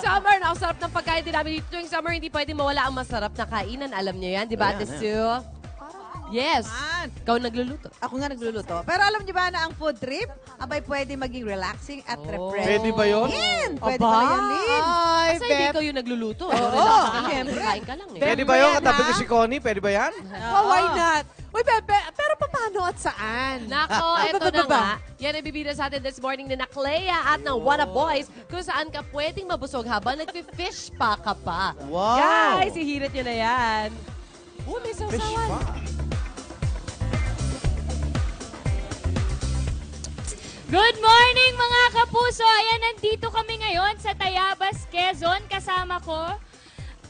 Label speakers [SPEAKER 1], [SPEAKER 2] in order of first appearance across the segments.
[SPEAKER 1] summer, nakasarap ng pagkain din namin dito. Tuwing summer, hindi pwede mawala ang masarap na kainan. Alam niyo yan, di ba, Ate Sue? Yes.
[SPEAKER 2] Man.
[SPEAKER 1] Ikaw nagluluto.
[SPEAKER 2] Ako nga nagluluto. Pero alam niyo ba na ang food trip, abay pwede maging relaxing at
[SPEAKER 1] Oh.
[SPEAKER 2] refreshing.
[SPEAKER 3] Pwede ba yun?
[SPEAKER 2] Yan, pwede
[SPEAKER 1] Aba.
[SPEAKER 2] pala yan, Lynn.
[SPEAKER 1] Kasi hindi ikaw yung nagluluto.
[SPEAKER 2] Oo,
[SPEAKER 1] Relax ka lang.
[SPEAKER 2] siyempre.
[SPEAKER 1] Kain ka lang eh.
[SPEAKER 3] Pwede ba yun? Katabi ko si Connie, pwede ba yan?
[SPEAKER 4] Oh, why not? Uy, Bebe, pero paano at saan?
[SPEAKER 1] Nako, eto na nga. Yan ang bibida sa atin this morning ni Naklea at ng Wanna Boys kung saan ka pwedeng mabusog habang nagfi-fish pa ka pa.
[SPEAKER 3] Wow!
[SPEAKER 1] Guys, ihirit nyo na yan. Oh, may
[SPEAKER 3] Fish
[SPEAKER 1] sausawan.
[SPEAKER 5] Good morning mga kapuso! Ayan, nandito kami ngayon sa Tayabas, Quezon. Kasama ko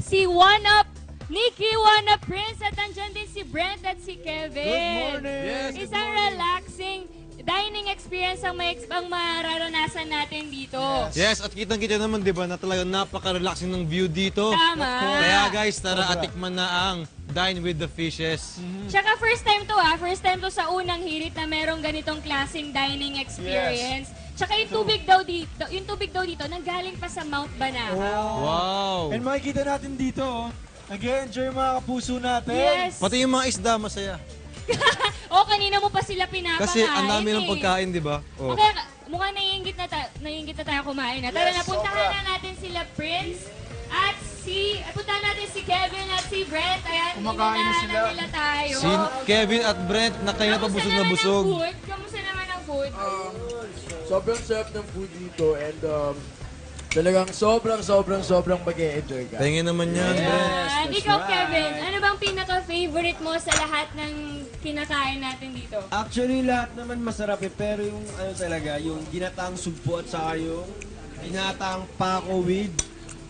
[SPEAKER 5] si One Up, Nikki One Up Prince at andyan din si Brent at si Kevin.
[SPEAKER 3] Good morning! Yes, good
[SPEAKER 5] Isang relaxing dining experience ang, may, ang mararanasan natin dito.
[SPEAKER 6] Yes, at kitang-kita naman, di ba, na talagang napaka-relaxing ng view dito.
[SPEAKER 5] Tama.
[SPEAKER 6] Kaya guys, tara atikman na ang Dine with the Fishes.
[SPEAKER 5] Tsaka first time to ah, first time to sa unang hirit na merong ganitong klaseng dining experience. Tsaka yung tubig daw dito, yung tubig daw dito nanggaling pa sa Mount Banahaw.
[SPEAKER 6] Wow!
[SPEAKER 7] And makikita natin dito, oh, nag-enjoy yung mga kapuso natin.
[SPEAKER 5] Yes.
[SPEAKER 6] Pati yung mga isda, masaya.
[SPEAKER 5] O, kanina mo pa sila pinapakain
[SPEAKER 6] Kasi ang dami ng
[SPEAKER 5] eh.
[SPEAKER 6] pagkain, di ba? Oh.
[SPEAKER 5] Okay, mukhang naiingit na, ta- naiingit na tayo kumain. Na. Tara na, puntahan na natin sila Prince at si, eh, puntahan natin si Kevin at si Brent. Ayan,
[SPEAKER 7] Kumakain na sila.
[SPEAKER 5] nila tayo.
[SPEAKER 6] Si Kevin at Brent, na kayo na pa busog na
[SPEAKER 5] naman
[SPEAKER 6] busog.
[SPEAKER 5] ang food? Kamusta naman ang food?
[SPEAKER 8] Sobrang sarap ng food dito and um, talagang sobrang sobrang sobrang mag enjoy ka.
[SPEAKER 6] Tingin naman yan, Brent.
[SPEAKER 5] Yan. Ikaw, Kevin, ano bang pinaka-favorite mo sa lahat ng kinakain natin dito?
[SPEAKER 9] Actually, lahat naman masarap eh. Pero yung ano talaga, yung ginatang sugpo at saka yung ginatang pako with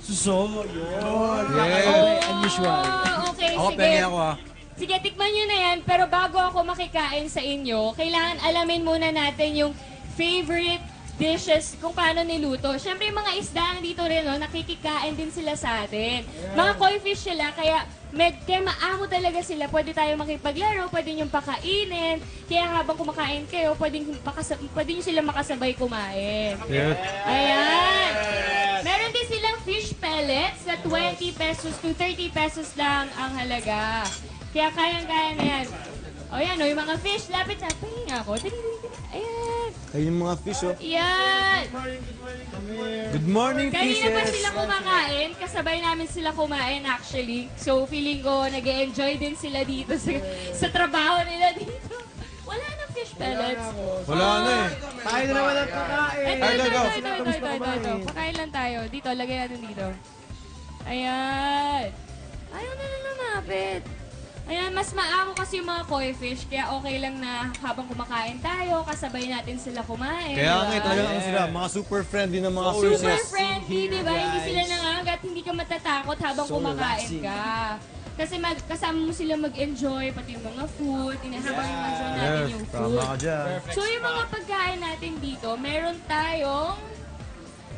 [SPEAKER 9] suso. Yun.
[SPEAKER 6] Yes.
[SPEAKER 9] Unusual.
[SPEAKER 5] Oh, okay,
[SPEAKER 6] Ako,
[SPEAKER 5] sige.
[SPEAKER 6] pengi ako ah.
[SPEAKER 5] Sige, tikman nyo na yan. Pero bago ako makikain sa inyo, kailangan alamin muna natin yung favorite dishes kung paano niluto. Siyempre, yung mga isda dito rin, no, nakikikain din sila sa atin. Mga koi fish sila, kaya med, kaya maamo talaga sila. Pwede tayo makipaglaro, pwede nyo pakainin. Kaya habang kumakain kayo, pwede, makasa- pwede nyo sila makasabay kumain.
[SPEAKER 6] Yes.
[SPEAKER 5] Ayan! Meron din silang fish pellets na 20 pesos to 30 pesos lang ang halaga. Kaya kayang-kaya na yan. O yan, o, yung mga fish, lapit na. Pahinga ako. Ayan.
[SPEAKER 6] Ayun yung mga fish, oh.
[SPEAKER 5] Yan.
[SPEAKER 6] Good morning,
[SPEAKER 5] Kanina pa
[SPEAKER 6] fishes!
[SPEAKER 5] sila kumakain. Kasabay namin sila kumain actually. So feeling ko nag enjoy din sila dito sa, sa trabaho nila dito. Wala nang fish pellets.
[SPEAKER 6] Wala na eh.
[SPEAKER 9] Tayo na naman ang kakain.
[SPEAKER 5] Ito,
[SPEAKER 6] Ay,
[SPEAKER 5] ito, ito, ito, ito, ito, ito. Pakain lang tayo. Dito, lagay natin dito. Ayan. Ayaw na na lumapit. Ayan, mas maamo kasi yung mga koi fish, kaya okay lang na habang kumakain tayo, kasabay natin sila kumain.
[SPEAKER 6] Kaya nga,
[SPEAKER 5] diba?
[SPEAKER 6] talaga ano sila, mga super friendly ng mga
[SPEAKER 5] Super
[SPEAKER 6] fishes.
[SPEAKER 5] friendly, di ba? Hindi sila nangangagat, hindi ka matatakot habang
[SPEAKER 9] So
[SPEAKER 5] kumakain
[SPEAKER 9] relaxing.
[SPEAKER 5] ka. Kasi mag, kasama mo sila mag-enjoy, pati yung mga food, inahabang yes. natin yung food. So yung mga pagkain natin dito, meron tayong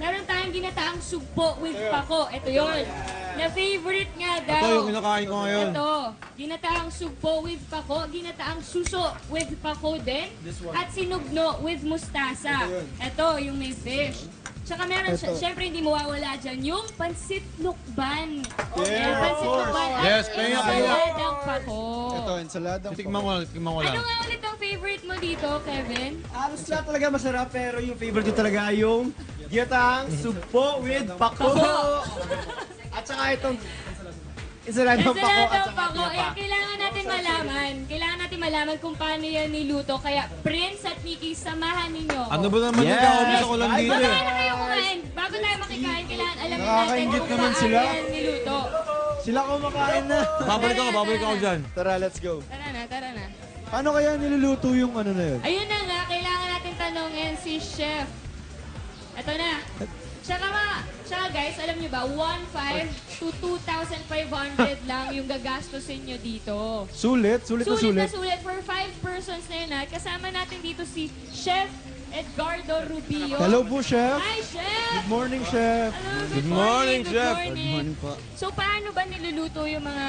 [SPEAKER 5] meron tayong ginataang sugpo with pako. Ito yon. Na favorite nga daw.
[SPEAKER 6] Ito yung kinakain ko ngayon.
[SPEAKER 5] Ito, ginataang sugpo with pako, ginataang suso with pako din, at sinugno with mustasa. Ito, yung may fish. Tsaka meron, siya, syempre hindi mawawala dyan, yung pansit lukban. Yeah, pansit lukban
[SPEAKER 6] Yes, kaya kayo.
[SPEAKER 5] ensaladang pako.
[SPEAKER 7] Ito, ensalada.
[SPEAKER 6] Titikman ko lang, titikman ko lang.
[SPEAKER 5] Ano nga ulit ang favorite mo dito, Kevin?
[SPEAKER 9] Halos lahat talaga masarap pero yung favorite ko talaga yung ginatang sugpo with pako. at saka itong ensaladang pako at
[SPEAKER 5] Ensaladang
[SPEAKER 9] saka
[SPEAKER 5] pako. Eh, kailangan natin malaman. Kailangan natin malaman kung paano yan niluto. Kaya, Prince at Nikki, samahan ninyo.
[SPEAKER 6] Ano ba naman yung
[SPEAKER 9] Yes.
[SPEAKER 6] kaumpisa ko lang dito
[SPEAKER 5] Bago
[SPEAKER 6] eh?
[SPEAKER 5] na kayo kumain, bago tayo makikain, kailangan alamin natin kung
[SPEAKER 7] naman
[SPEAKER 5] paano
[SPEAKER 7] sila.
[SPEAKER 5] yan niluto.
[SPEAKER 9] Sila kumakain na.
[SPEAKER 6] Babalik ako, babalik ako dyan.
[SPEAKER 9] Tara, let's go.
[SPEAKER 5] Tara na, tara na.
[SPEAKER 7] Paano kaya niluluto yung ano na yun?
[SPEAKER 5] Ayun na nga, kailangan natin tanongin si Chef. Ito na. Tsaka mga, tsaka guys, alam niyo ba, 1,500 to 2,500 lang yung gagastusin nyo dito.
[SPEAKER 7] Sulit? Sulit na
[SPEAKER 5] Sulit na
[SPEAKER 7] sulit?
[SPEAKER 5] sulit for 5 persons na yun. ha. Kasama natin dito si Chef Edgardo Rubio.
[SPEAKER 7] Hello po, Chef.
[SPEAKER 5] Hi, Chef!
[SPEAKER 7] Good morning, Chef.
[SPEAKER 5] Hello,
[SPEAKER 6] Good morning, Chef.
[SPEAKER 5] Good morning.
[SPEAKER 7] po.
[SPEAKER 5] So, paano ba niluluto yung mga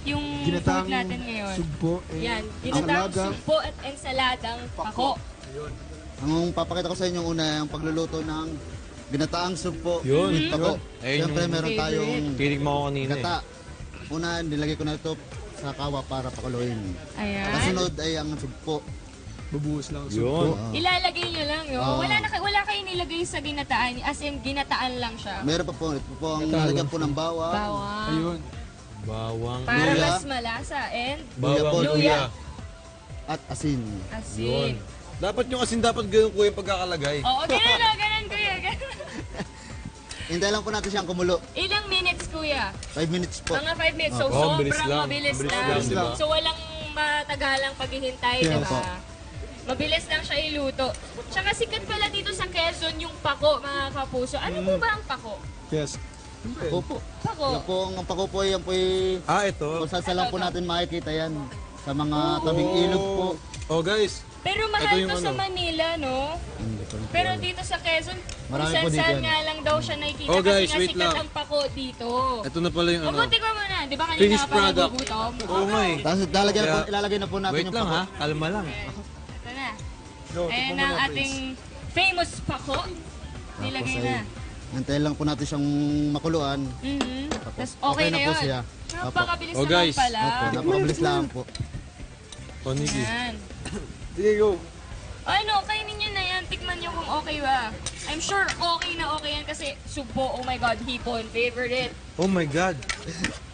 [SPEAKER 5] yung
[SPEAKER 7] Ginataang
[SPEAKER 5] food natin ngayon?
[SPEAKER 7] sugpo. eh,
[SPEAKER 5] Yan, ginataang
[SPEAKER 7] ensalada.
[SPEAKER 5] sugpo at ensaladang pako.
[SPEAKER 10] Ang papakita ko sa inyo una, ang pagluluto ng ginataang sugpo
[SPEAKER 6] Yun.
[SPEAKER 10] with pako.
[SPEAKER 6] Ayun
[SPEAKER 10] Siyempre,
[SPEAKER 6] yung-
[SPEAKER 10] meron tayong
[SPEAKER 6] Pilig mo ako kanina eh.
[SPEAKER 10] gata. Una, nilagay ko na ito sa kawa para pakuloyin.
[SPEAKER 5] Ayan.
[SPEAKER 10] Kasunod ay ang sugpo.
[SPEAKER 7] Bubuhos lang.
[SPEAKER 6] Yun.
[SPEAKER 5] Ilalagay nyo lang, no?
[SPEAKER 10] Oo.
[SPEAKER 5] Wala, na, wala kayo nilagay sa ginataan. As in, ginataan lang siya.
[SPEAKER 10] Meron pa po, ito po ang nalagyan po ng bawang.
[SPEAKER 5] Bawang.
[SPEAKER 7] Ayun.
[SPEAKER 6] Bawang.
[SPEAKER 5] Para
[SPEAKER 10] Luya.
[SPEAKER 5] mas malasa. And
[SPEAKER 10] Luya po,
[SPEAKER 6] Bawang
[SPEAKER 5] luya.
[SPEAKER 10] At asin.
[SPEAKER 5] asin.
[SPEAKER 6] Dapat yung asin dapat ganun ko yung pagkakalagay.
[SPEAKER 5] Oo, ganun kuya. Ganun.
[SPEAKER 10] Hintay lang po natin siyang kumulo.
[SPEAKER 5] Ilang minutes, kuya?
[SPEAKER 10] 5 minutes po.
[SPEAKER 5] Mga 5 minutes. So,
[SPEAKER 6] Oo,
[SPEAKER 5] sobrang
[SPEAKER 6] bilis lang.
[SPEAKER 5] mabilis
[SPEAKER 6] Bilis
[SPEAKER 5] lang.
[SPEAKER 6] lang, di ba?
[SPEAKER 5] So, walang matagalang paghihintay, di
[SPEAKER 10] Yeah,
[SPEAKER 5] ba?
[SPEAKER 10] po.
[SPEAKER 5] Mabilis lang siya iluto. Tsaka sikat pala dito sa Quezon yung pako, mga kapuso. Ano po ba ang pako?
[SPEAKER 7] Yes.
[SPEAKER 10] Opo.
[SPEAKER 5] Pako.
[SPEAKER 10] Yan po, ang pako po, yan po ay
[SPEAKER 6] Ah, ito.
[SPEAKER 10] kung saan saan lang po natin makikita yan. Sa mga tabing ilog po.
[SPEAKER 6] Oh guys,
[SPEAKER 5] Pero
[SPEAKER 6] Ito
[SPEAKER 5] mahal
[SPEAKER 6] yung
[SPEAKER 5] to sa
[SPEAKER 6] ano.
[SPEAKER 5] Manila, no?
[SPEAKER 10] Hindi ko rin po
[SPEAKER 5] Pero dito sa Quezon, kung
[SPEAKER 10] Marami po dito
[SPEAKER 5] saan-saan
[SPEAKER 10] yan.
[SPEAKER 5] nga lang daw siya nakikita
[SPEAKER 6] Oh, guys,
[SPEAKER 5] kasi nga
[SPEAKER 6] wait
[SPEAKER 5] sikat
[SPEAKER 6] lang.
[SPEAKER 5] ang pako dito.
[SPEAKER 6] ito na pala yung ano.
[SPEAKER 5] Mabuti ko muna, di ba kanina
[SPEAKER 6] Finished
[SPEAKER 5] ka pa
[SPEAKER 6] product.
[SPEAKER 5] nagugutom?
[SPEAKER 6] Oo nga eh.
[SPEAKER 10] Tapos lalagyan na po,
[SPEAKER 6] Kaya-
[SPEAKER 10] ilalagay na po natin
[SPEAKER 6] Wait
[SPEAKER 10] yung
[SPEAKER 6] lang
[SPEAKER 10] pako.
[SPEAKER 6] ha, kalma lang.
[SPEAKER 5] Ito na. Ayan ang ating famous pako. Nilagay
[SPEAKER 10] Tapos
[SPEAKER 5] na.
[SPEAKER 10] ay, Hintayin lang po natin siyang makuluan.
[SPEAKER 5] Mhm. Tapos
[SPEAKER 10] okay
[SPEAKER 5] okay,
[SPEAKER 10] na
[SPEAKER 5] na
[SPEAKER 10] po
[SPEAKER 5] yun.
[SPEAKER 10] siya.
[SPEAKER 5] Napakabilis
[SPEAKER 6] Oh,
[SPEAKER 5] naman
[SPEAKER 6] guys.
[SPEAKER 5] pala.
[SPEAKER 10] Opo, napakabilis lang po.
[SPEAKER 6] Tonigi.
[SPEAKER 5] Yan.
[SPEAKER 7] Sige, go.
[SPEAKER 5] Ano, kainin nyo na yan. Tikman nyo kung okay ba. I'm sure okay na okay yan kasi subo, oh my God, hipon, favorite.
[SPEAKER 6] Oh my God.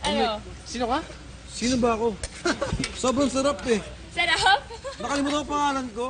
[SPEAKER 5] Ano?
[SPEAKER 7] Sino ka?
[SPEAKER 6] Sino ba ako? Sobrang sarap eh.
[SPEAKER 5] Sarap?
[SPEAKER 6] Nakalimutan ko pangalan ko.